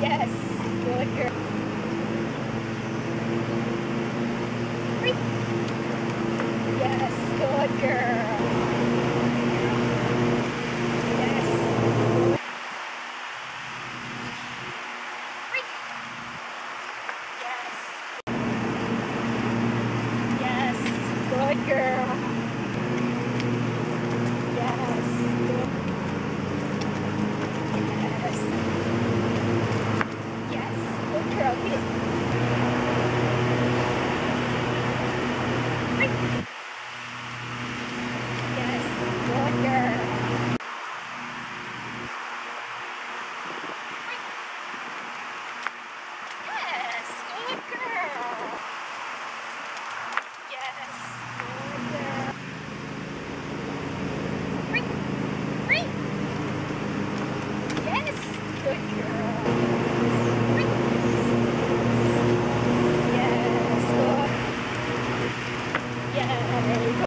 Yes, good girl. Yes, good girl. Yes. Yes. Yes, good girl. Yeah. Yay!